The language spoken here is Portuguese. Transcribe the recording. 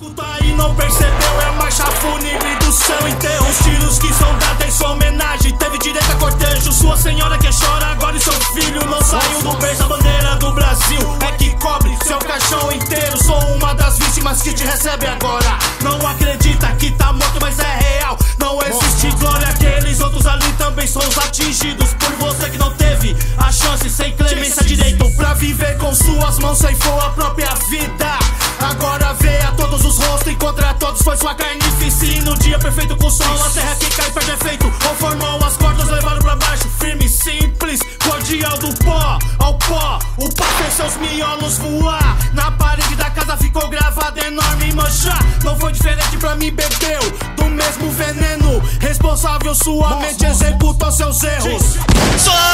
Escuta aí, não percebeu? É a marcha fúnebre do seu enterro. Os tiros que são dados em sua homenagem. Teve direito a cortejo. Sua senhora que chora agora e seu filho não saiu do berço. A bandeira do Brasil é que cobre seu caixão inteiro. Sou uma das vítimas que te recebe agora. Não acredita que tá morto, mas é real. Não existe glória. Aqueles outros ali também são os atingidos por você que não teve a chance sem clemência direito pra viver com suas mãos ceifou com sol, a terra que cai perde efeito. Conformou as cordas, levaram pra baixo, firme simples. Cordial do pó ao pó, o pó fez seus miolos voar. Na parede da casa ficou gravado enorme mancha. Não foi diferente pra mim, bebeu do mesmo veneno. Responsável, sua mente executou seus erros. Só